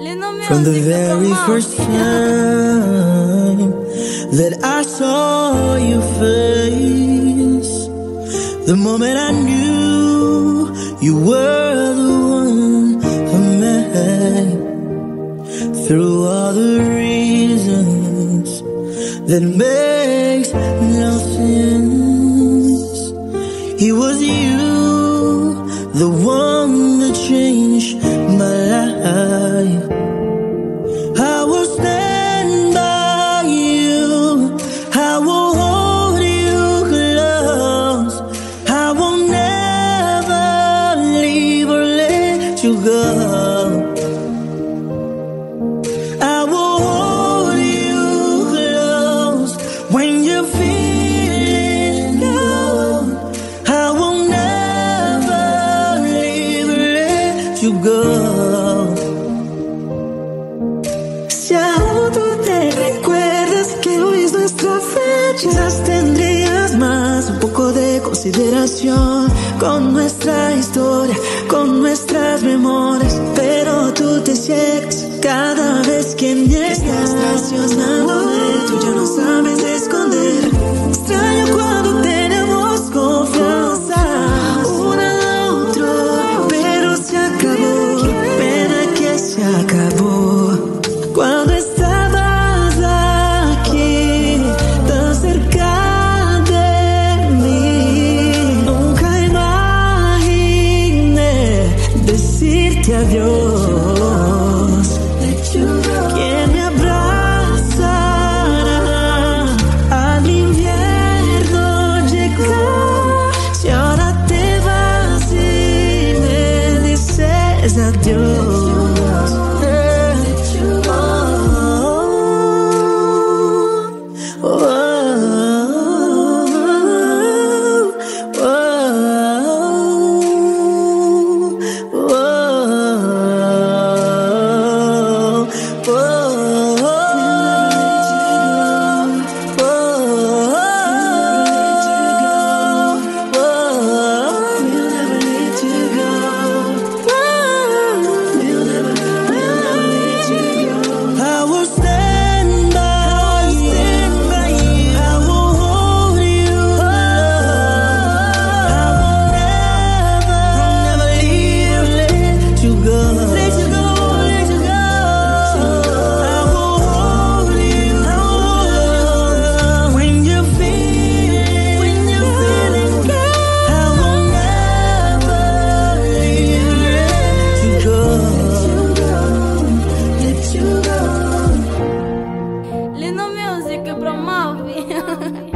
From the very first time that I saw your face, the moment I knew you were the one for me, through all the reasons that makes no sense, it was you, the one you go. Consideración con nuestra historia, con nuestras memorias. Adiós. Que me abrazará al invierno llegar. Si ahora te vas y me dices adiós. promove.